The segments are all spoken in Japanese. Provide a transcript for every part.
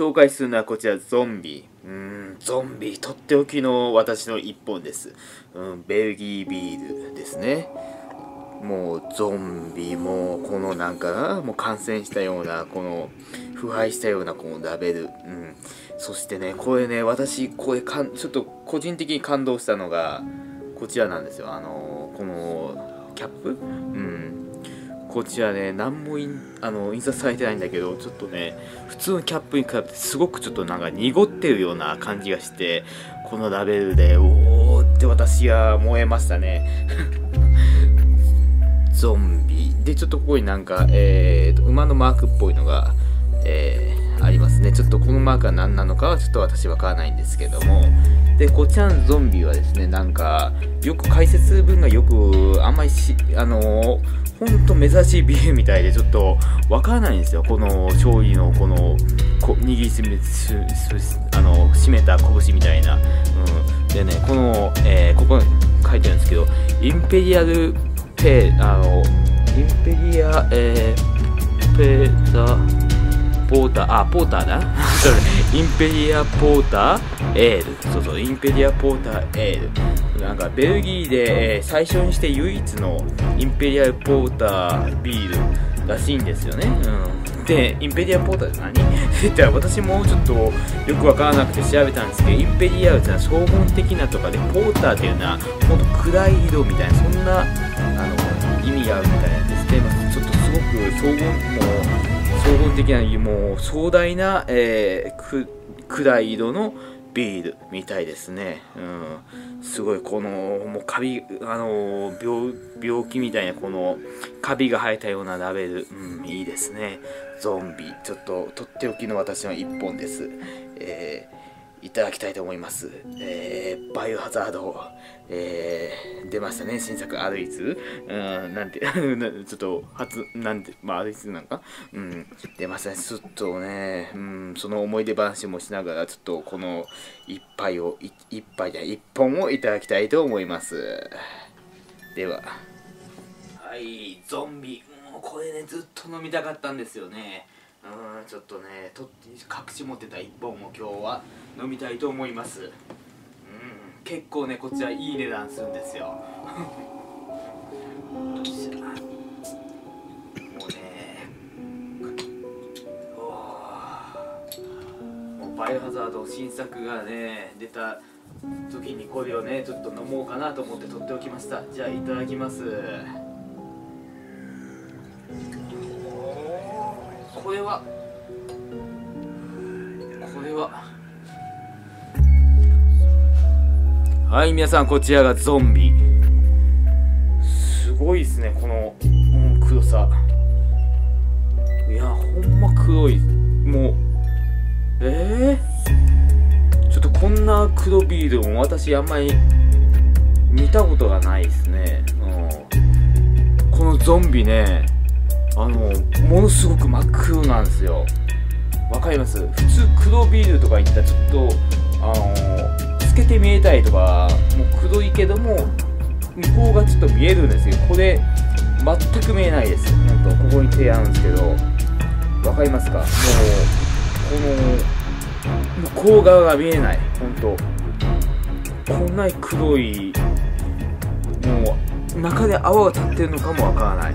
紹介するのはこちらゾンビ。うーんゾンビとっておきの私の一本です、うん、ベルギービールですね。もうゾンビもこのなんかなもう感染したようなこの腐敗したようなこのラベル、うん、そしてねこれね私これかんちょっと個人的に感動したのがこちらなんですよ。あのこのキャップ？うん。こちらね何もインあの印刷されてないんだけどちょっとね普通のキャップに比べてすごくちょっとなんか濁ってるような感じがしてこのラベルでおおって私は燃えましたね。ゾンビ。でちょっとここになんか、えーと、馬のマークっぽいのが、えー、ありますね。ちょっとこのマークは何なのかはちょっと私わからないんですけども。でこちらのゾンビはですねなんかよく解説文がよくあんまりしあのーほんと珍しいビールみたいでちょっとわからないんですよ。この醤油のこのこ握りしめあの締めた拳みたいな、うん、でねこの、えー、ここに書いてるんですけどインペリアルペあのインペリア、えー、ペーザポーターあポーターだインペリアポーター？エール。そうそうインペリアポーターエール。なんかベルギーで、えー、最初にして唯一のインペリアルポータービールらしいんですよね、うん、でインペリアポーターって何？って言ったら私もちょっとよくわからなくて調べたんですけどインペリアルってのは荘厳的なとかでポーターっていうのはほんと暗い色みたいなそんなあの意味があるみたいなんです。で、まあ、ちょっとすごく荘厳もう黄金的なもう壮大な、えー、暗い色のビールみたいですね。うん。すごいこの、もうカビ、あの病、病気みたいなこのカビが生えたようなラベル。うん、いいですね。ゾンビ。ちょっと、とっておきの私の一本です。えーいただきたいと思います。えー、バイオハザード、えー、出ましたね、新作アルイズ。うん、なんて、ちょっと、初、なんて、まあ、アルイズなんか？うん、出ましたね。ちょっとね、うん、その思い出話もしながら、ちょっとこの一杯を、一杯じゃ一本をいただきたいと思います。では。はい、ゾンビ。もうこれね、ずっと飲みたかったんですよね。うんちょっとねと隠し持ってた1本を今日は飲みたいと思います。うん結構ねこちらいい値段するんですよ。もうねもうバイオハザード新作がね出た時にこれをねちょっと飲もうかなと思って取っておきました。じゃあいただきます。これは。これは。はい皆さんこちらがゾンビ。すごいですねこの、うん、黒さ。いやほんま黒い。もう。えー、ちょっとこんな黒ビールも私あんまり見たことがないですね、うん、このゾンビね。あのものすごく真っ黒なんですよ。わかります？普通黒ビールとか言ったらちょっとあの透けて見えたりとかもう黒いけども向こうがちょっと見えるんですよ。これ全く見えないです。本当ここに手あるんですけど。わかりますか？もうこの向こう側が見えない。本当。こんなに黒いもう中で泡が立ってるのかもわからない。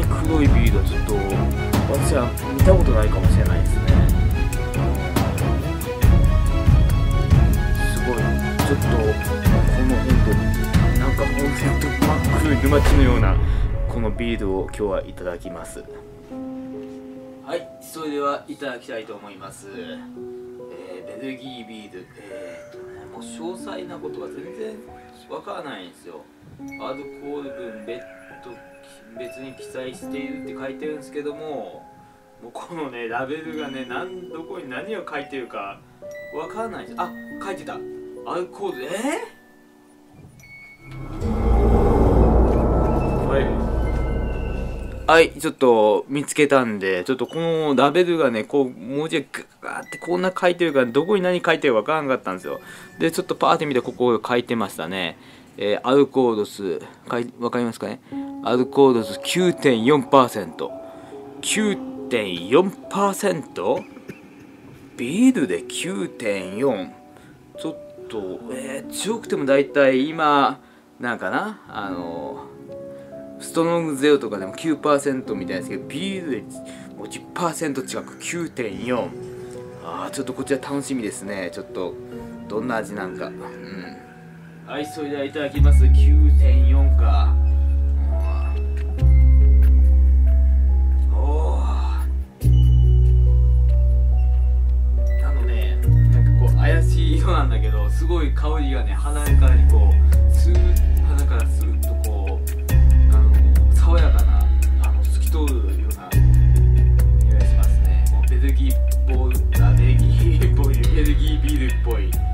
な黒いビールはちょっと私は見たことないかもしれないですね。すごいちょっとこの本当なんか本当に真っ黒い沼地のようなこのビールを今日はいただきます。はいそれではいただきたいと思います、えー、ベルギービール。えー、とねもう詳細なことが全然わからないんですよ。アルコール分ベッド別に記載しているって書いてるんですけどももうこのねラベルがねなん。どこに何を書いてるかわかんないあ書いてた。アルコールえー、はい。はいちょっと見つけたんでちょっとこのラベルがねこう文字がグーってこんな書いてるからどこに何書いてるかわからなかったんですよ。でちょっとパーって見てここ書いてましたねえー、アルコール数わかりますかね？アルコール度9.4%。9.4%ビールで9.4ちょっとえー、強くても大体今なんかな？あのストロングゼロとかでも9%みたいですけどビールでもう10%近く9.4ああちょっとこちら楽しみですね。ちょっとどんな味なんか。うん。はいそれではいただきます。9.4か。おおあのねなんかこう怪しい色なんだけどすごい香りがね鼻からにこうスーッ鼻からスーッとこうあの爽やかなあの透き通るような匂いしますね。もうベルギーボールあベルギーっぽいベルギービールっぽい。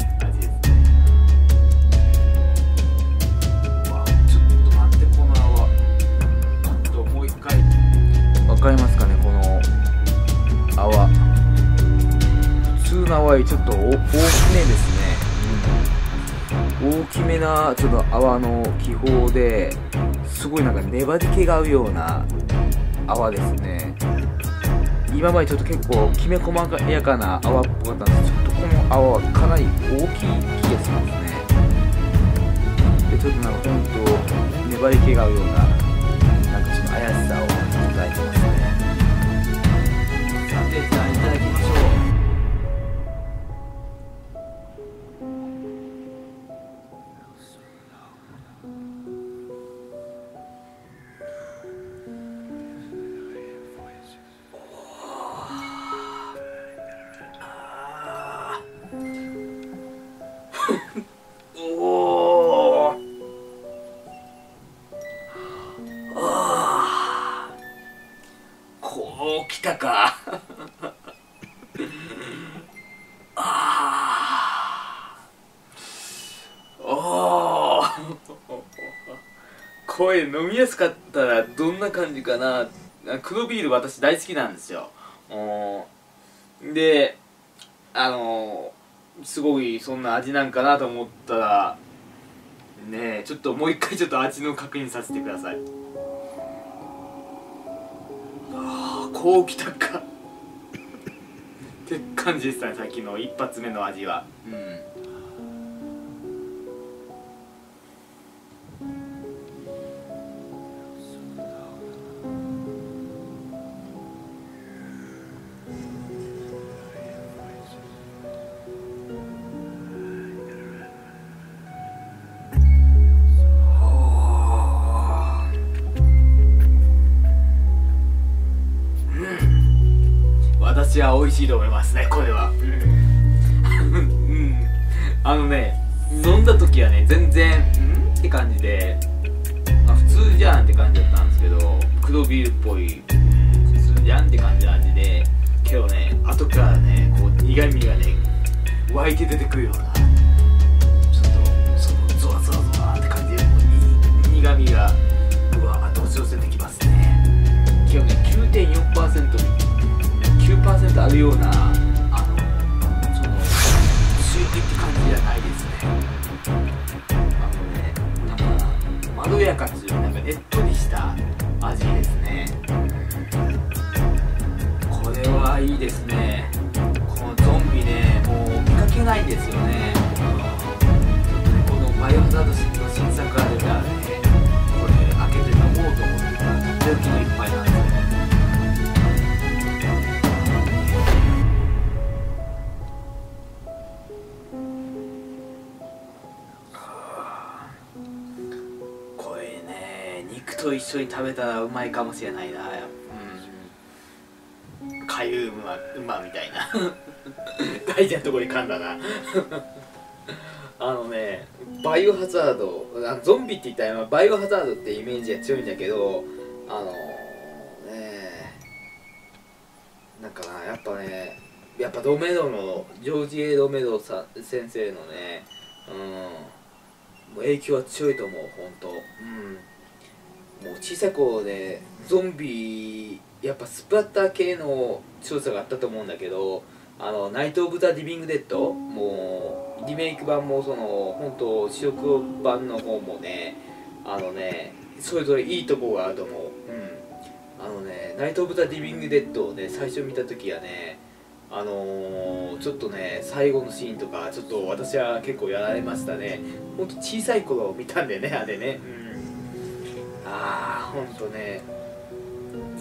普通の泡よりちょっと大きめですね、うん。大きめなちょっと泡の気泡ですごいなんか粘り気が合うような泡ですね。今までちょっと結構きめ細やかな泡っぽかったんです。けどちょっとこの泡はかなり大きい気がしますね。でちょっとなんかほんと粘り気が合うような飲みやすかったらどんな感じかな。黒ビール私大好きなんですよ。であのすごいそんな味なんかなと思ったらねえちょっともう一回ちょっと味の確認させてください。ああこうきたかっ。て感じでしたねさっきの一発目の味は。うん。あのね飲んだ時はね全然ん？って感じで、まあ、普通じゃんって感じだったんですけど黒ビールっぽいうん普通じゃんって感じの味でけどね後からねこう苦味がね湧いて出てくるようなちょっとそのゾワゾワゾワって感じでもうに苦味がうわーっと押し寄せてきますね。けどね9.4% 9%あるようなじゃないですね。あのねなんかまろやかつなんかねっとりした味ですね。これはいいですね。このゾンビねもう見かけないんですよね。緒に食べたらうまいかもしれないなうん。かゆうま馬みたいな。大事なとこに噛んだな。あのねバイオハザードあゾンビって言ったらバイオハザードってイメージが強いんだけどあのねなんかなやっぱねやっぱロメロのジョージ・エロメロさ先生のねうんもう影響は強いと思う本当。うんもう小さい頃でゾンビやっぱスプラッター系の強さがあったと思うんだけどあのナイト・オブ・ザ・リビング・デッドもうリメイク版もその本当白黒版の方もねあのねそれぞれいいとこがあると思う。うん。あのね「ナイト・オブ・ザ・リビング・デッド」をね最初見た時はねあのー、ちょっとね最後のシーンとかちょっと私は結構やられましたね。ほんと小さい頃見たんでねあれね。うんああほんとね。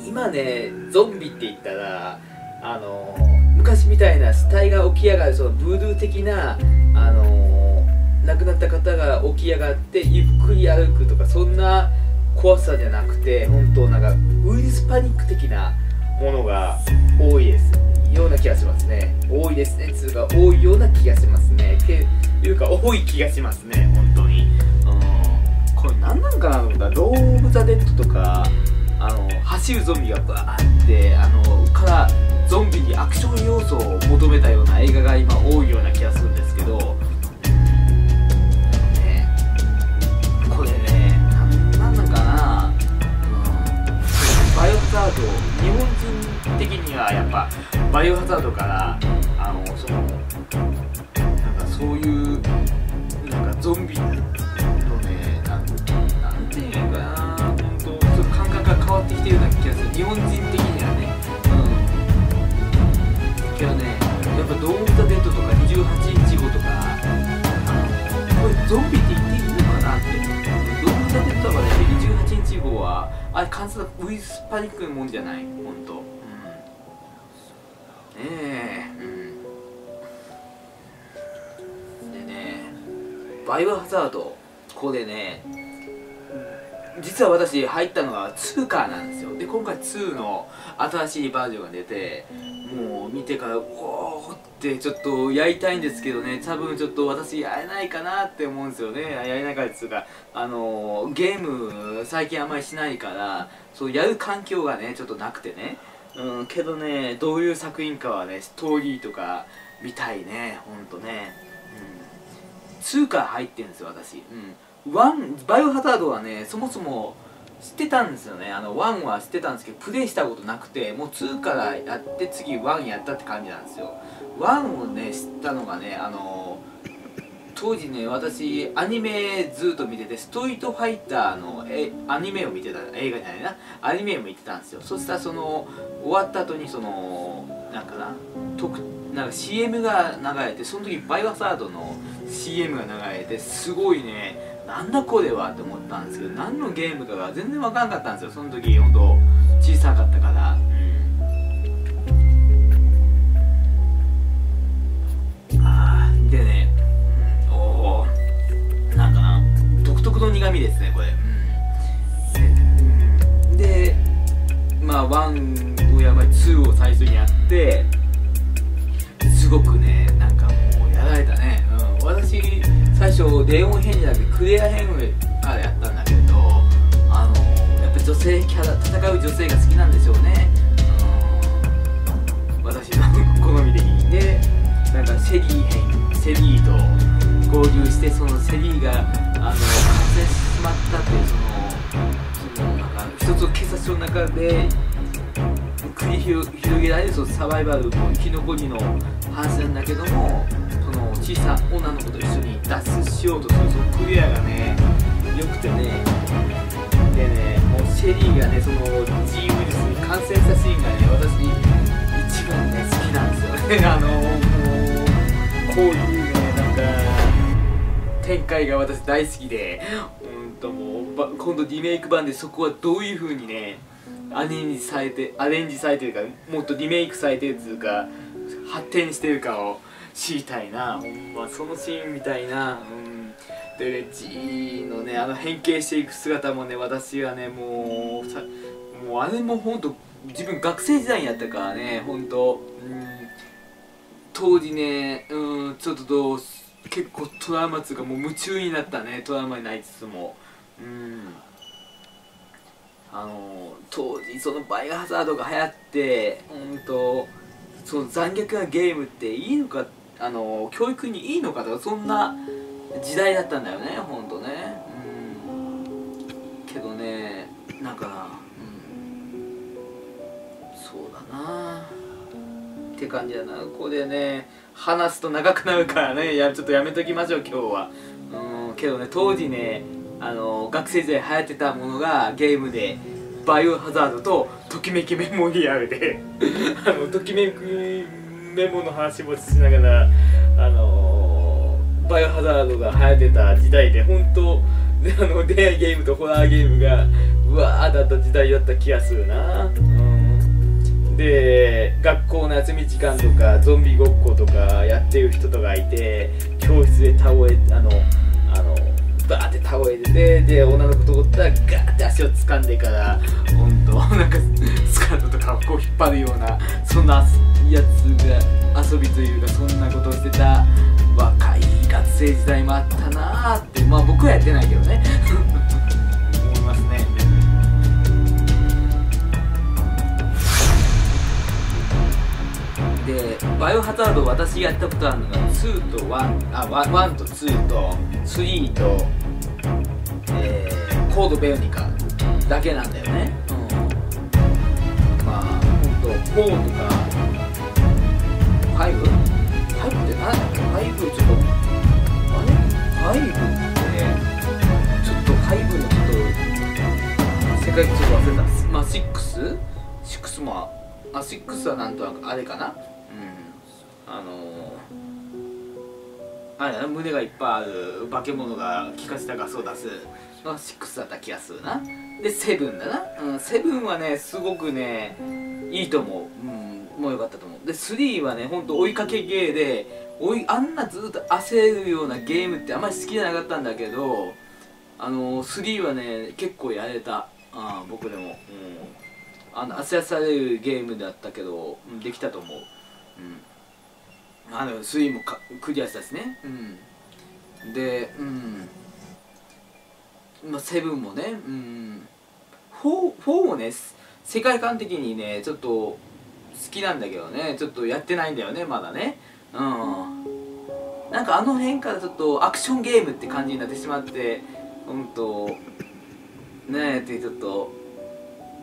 今ねゾンビって言ったらあの、昔みたいな死体が起き上がるそのブードゥー的なあの、亡くなった方が起き上がってゆっくり歩くとかそんな怖さじゃなくて本当なんかウイルスパニック的なものが多いです。ような気がしますね。多いですね。つうか多いような気がしますね。っていうか多い気がしますね。本当なんかなと思ったら「ロー・オブ・ザ・デッド」とかあの走るゾンビがバーってあのからゾンビにアクション要素を求めたような映画が今多いような気がするんですけどねこれね何なんかな、うん、バイオハザード日本人的にはやっぱバイオハザードからあのそのなんかそういうなんかゾンビ日本人的にはね。うん。けどねやっぱ「ドーム・ザ・デッド」とか「28日後」とかあのこれゾンビって言っていいのかなって「ドーム・ザ・デッド」はね28日後はあれ完全なウイスパニックのもんじゃない本当ねえうん。でねバイオハザードこれね実は私入ったのが2からなんですよ。で今回2の新しいバージョンが出てもう見てからおおってちょっとやりたいんですけどね。多分ちょっと私やれないかなって思うんですよね。やれないからですがあのゲーム最近あんまりしないからそうやる環境がねちょっとなくてね。うんけどねどういう作品かはねストーリーとか見たいね。ほんとね。うん。2から入ってるんですよ私。うん。1バイオハザードはねそもそも知ってたんですよね。あの1は知ってたんですけどプレイしたことなくてもう2からやって次1やったって感じなんですよ。1をね知ったのがねあの当時ね私アニメずっと見ててストリートファイターのえアニメを見てた映画じゃないな。アニメを見てたんですよ。そしたらその終わった後にそのなんかな特なんか CM が流れてその時バイオハザードの CM が流れてすごいねなんだこれはって思ったんですけど何のゲームかが全然分からなかったんですよ。その時本当小さかったから。うん。ああでね、おおなんかな独特の苦味ですねこれ。うん。でまあ1をやばい2を最初にやってすごくね最初レオン編じゃなくてクレア編からやったんだけどあのやっぱ女性キャラ戦う女性が好きなんでしょうね、うん、私の好み的にでなんかセリー編セリーと合流してそのセリーがあの感染してしまったっていうそのそのなんか一つの警察署の中で繰り広げられるそのサバイバルの生き残りの話なんだけどもその小さな女の子と一緒に脱出しようとするそのクリアがねよくてね。でねもうシェリーがねその G ウイルスに感染したシーンがね私一番ね好きなんですよね。あのもうこういうねなんか展開が私大好きで。うんともう今度リメイク版でそこはどういう風にねアレンジされてアレンジされてるかもっとリメイクされてるっていうか発展してるかを知りたいな。ほんまそのシーンみたいなうん。でね G のねあの変形していく姿もね私はねもうもうあれもほんと自分学生時代にやったからねほんとうん。当時ねうんちょっとどう結構トラウマつうかもう夢中になったねトラウマになりつつも。うん。あの当時そのバイオハザードが流行ってうんとその残虐なゲームっていいのかあの教育にいいのかとかそんな時代だったんだよねほんとね。うん。けどねなんかうん。そうだな。って感じだな。ここでね話すと長くなるからねやちょっとやめときましょう今日は。うん。けどね当時ねあの学生時代流行ってたものがゲームでバイオハザードとときめきメモリアルで。あのときめきメモの話もしながらあのバイオハザードが流行ってた時代で本当であの恋愛ゲームとホラーゲームがうわーだった時代だった気がするな、うん、で学校の休み時間とかゾンビごっことかやってる人とかいて教室で倒れあのーって倒れててで女の子とおったらガーって足を掴んでから本当 なんかスカートとかをこう引っ張るようなそんなやつが遊びというかそんなことをしてた若い学生時代もあったなーってまあ僕はやってないけどね。思いますね。でバイオハザード私がやったことあるのが2と1あ1と2と3と、えー、コードベヨニカだけなんだよね、うん、まあほんと4とか 5?5 って何だっけ ?5 ちょっとあれ ?5 ってちょっと5のちょっと世界記録忘れたまあ 6?6 もあ6はなんとなくあれかなうんあのー、あれ胸がいっぱいある化け物が効かせたガスを出す。のが6だった気がするな。で7だな、うん、7はねすごくねいいと思う、うん、もうよかったと思う。で3はねほんと追いかけゲーで追いあんなずっと焦るようなゲームってあんまり好きじゃなかったんだけどあのー、3はね結構やれた。あ僕でも、うん。あの焦らされるゲームだったけど、できたと思う、うん、あの3もかクリアしたしね、うん、でうん。まあ7もね、うん、4, 4もね世界観的にねちょっと好きなんだけどね。ちょっとやってないんだよねまだね。うん。なんかあの辺からちょっとアクションゲームって感じになってしまってうんとねえってちょっと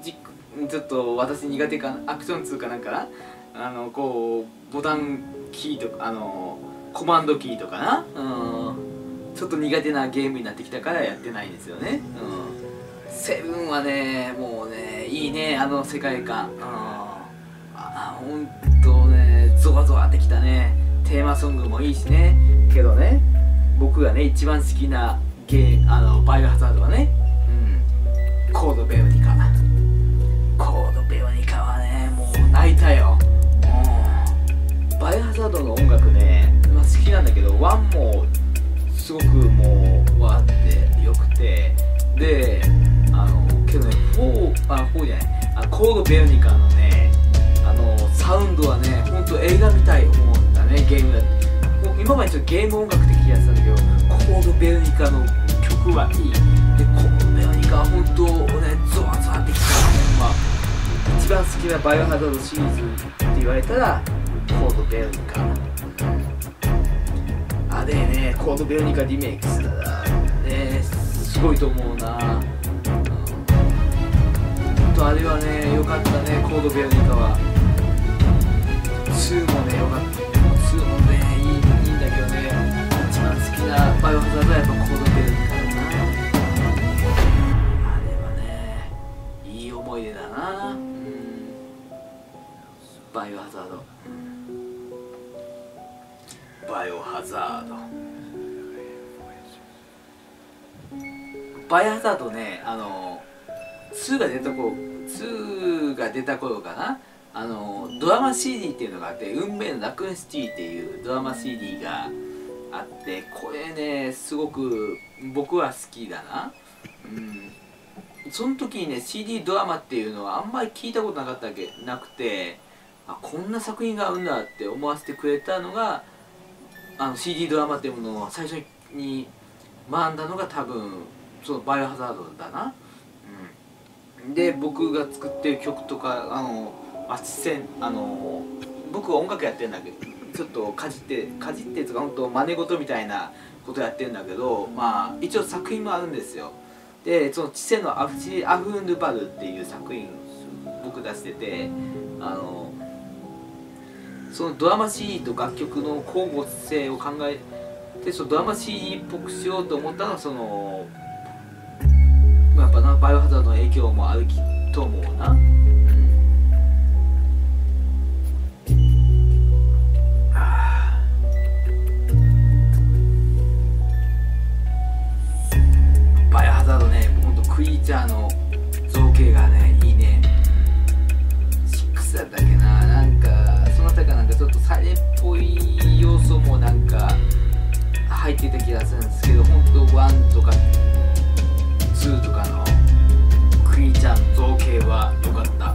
ちょっと私苦手かアクション2かなんかな。あのこうボタンキーとかあのコマンドキーとかな。うん。ちょっと苦手なゲームになってきたからやってないんですよね。うん。セブンはねもうねいいねあの世界観。うん。あほんとねゾワゾワってきたね。テーマソングもいいしね。けどね僕がね一番好きなゲーあのバイオハザードはね、うん、コードベオニカ。コードベオニカはねもう泣いたよ。うんバイオハザードの音楽ね、まあ、好きなんだけど1もすごくもうわってよくてであのけどね4あ4じゃないあコードベオニカのねあのサウンドはねほんと映画みたい思ったねゲームだって。今までちょっとゲーム音楽的やつなんだけどコードベオニカの曲はいい。でコードベオニカは本当ねゾワゾワってきた。まあ一番好きなバイオハザードシリーズって言われたらコードベロニカあれねコードベロニカリメイクした。らねすごいと思うな、うん、とあれはね良かったねコードベロニカは2もね良かった。2もねいいいいん。だけどね一番好きなバイオハザード。はやっぱコードベロニカだなあれはねいい思い出だなバイオハザードバイオハザード。バイオハザードねあの2が出た頃2が出た頃かな？あのドラマ CD っていうのがあって「運命のラクンシティ」っていうドラマ CD があってこれねすごく僕は好きだな。うん。その時にね CD ドラマっていうのはあんまり聞いたことなかったわけなくてあこんな作品があるんだって思わせてくれたのがあの CD ドラマっていうものを最初に学んだのが多分そのバイオハザードだな、うん、で僕が作ってる曲とかあのあっせんあの僕は音楽やってるんだけどちょっとかじってかじってとか本当真似事みたいなことやってるんだけどまあ一応作品もあるんですよ。でその「知性のアフチアフンドゥバル」っていう作品僕出しててあのそのドラマ CD と楽曲の交互性を考えてそのドラマ CD っぽくしようと思ったのはそのやっぱなバイオハザードの影響もあると思うな、うん、あバイオハザードねほんとクリーチャーの造形がねいいね。6だったっけちょっとサイレっぽい要素もなんか入ってた気がするんですけど本当1とか2とかのクイちゃん造形は良かった。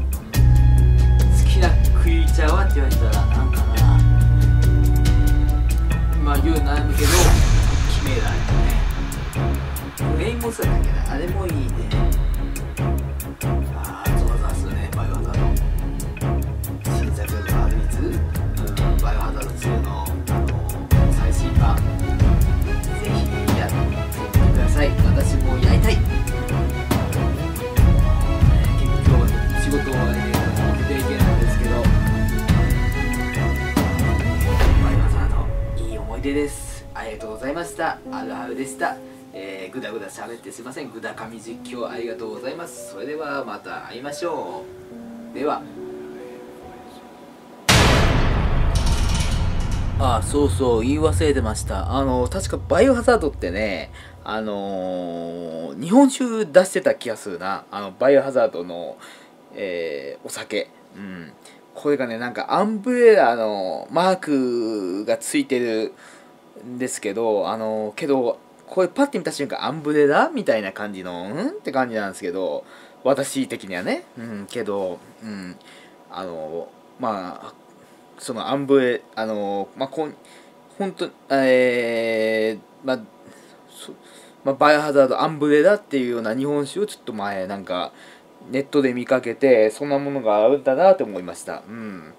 ってすいません。ぐだかみ実況ありがとうございます。それではまた会いましょう。では。あそうそう言い忘れてました。あの確かバイオハザードってねあのー日本酒出してた気がするな。あのバイオハザードの、えーお酒。うん。これがねなんかアンブレラのマークがついてるんですけどあのけどこれパッて見た瞬間アンブレラみたいな感じのうん？って感じなんですけど私的にはね。うんけどうんあのまあそのアンブレあのまあこん本当えー、まあまあ、バイオハザードアンブレラっていうような日本酒をちょっと前なんかネットで見かけてそんなものがあるんだなと思いました。うん。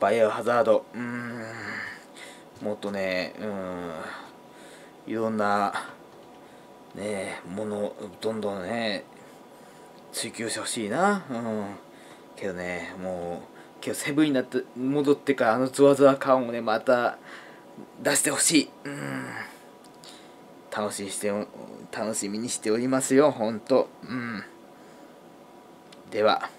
バイオハザード。うん。もっとねうん。いろんなねものをどんどんね追求してほしいな。うん。けどねもう今日セブンになって戻ってからあのゾワゾワ感をねまた出してほしい。うん。楽しみして楽しみにしておりますよほんと。うん。では。